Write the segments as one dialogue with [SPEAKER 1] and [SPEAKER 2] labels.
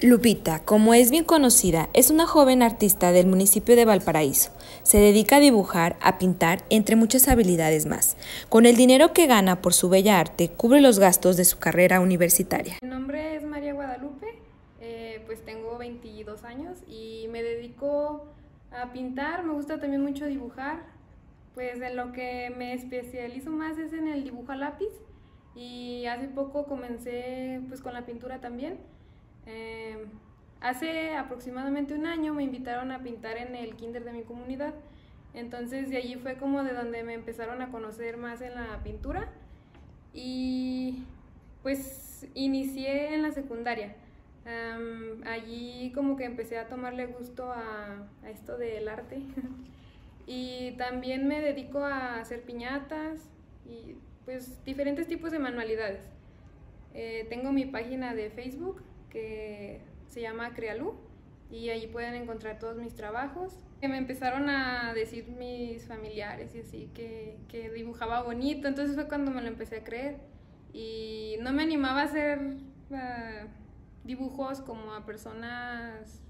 [SPEAKER 1] Lupita, como es bien conocida, es una joven artista del municipio de Valparaíso. Se dedica a dibujar, a pintar, entre muchas habilidades más. Con el dinero que gana por su bella arte, cubre los gastos de su carrera universitaria.
[SPEAKER 2] Mi nombre es María Guadalupe, eh, pues tengo 22 años y me dedico a pintar, me gusta también mucho dibujar. Pues en lo que me especializo más es en el dibujo a lápiz y hace poco comencé pues con la pintura también. Hace aproximadamente un año me invitaron a pintar en el kinder de mi comunidad. Entonces de allí fue como de donde me empezaron a conocer más en la pintura. Y pues inicié en la secundaria. allí como que empecé a tomarle gusto a, esto del arte. y también me dedico a hacer piñatas y pues diferentes tipos de manualidades. Eh, tengo mi página de Facebook que se llama Crealú y allí pueden encontrar todos mis trabajos. Me empezaron a decir mis familiares y así que, que dibujaba bonito, entonces fue cuando me lo empecé a creer y no me animaba a hacer ah, dibujos como a personas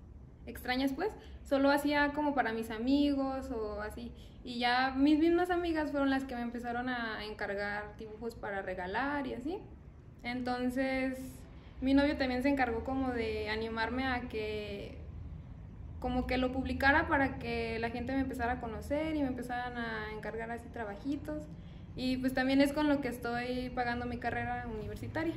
[SPEAKER 2] extrañas pues, solo hacía como para mis amigos o así. Y ya mis mismas amigas fueron las que me empezaron a encargar dibujos para regalar y así. Entonces mi novio también se encargó como de animarme a que como que lo publicara para que la gente me empezara a conocer y me empezaran a encargar así trabajitos. Y pues también es con lo que estoy pagando mi carrera universitaria.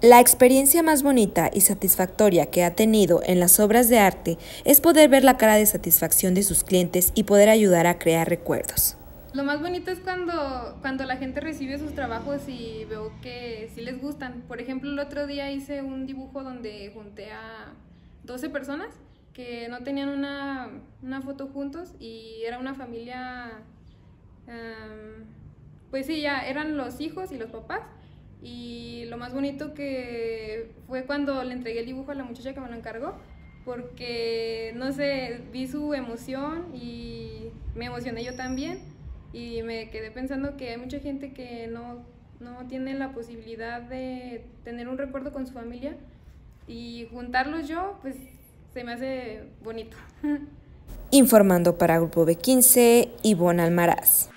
[SPEAKER 1] La experiencia más bonita y satisfactoria que ha tenido en las obras de arte es poder ver la cara de satisfacción de sus clientes y poder ayudar a crear recuerdos.
[SPEAKER 2] Lo más bonito es cuando, cuando la gente recibe sus trabajos y veo que sí les gustan. Por ejemplo, el otro día hice un dibujo donde junté a 12 personas que no tenían una, foto juntos y era una familia, em, pues sí, ya eran los hijos y los papás. Y lo más bonito que fue cuando le entregué el dibujo a la muchacha que me lo encargó, porque, no sé, vi su emoción y me emocioné yo también y me quedé pensando que hay mucha gente que no, no tiene la posibilidad de tener un recuerdo con su familia y juntarlos yo, pues se me hace bonito.
[SPEAKER 1] Informando para Grupo B15, Ivonne Almaraz.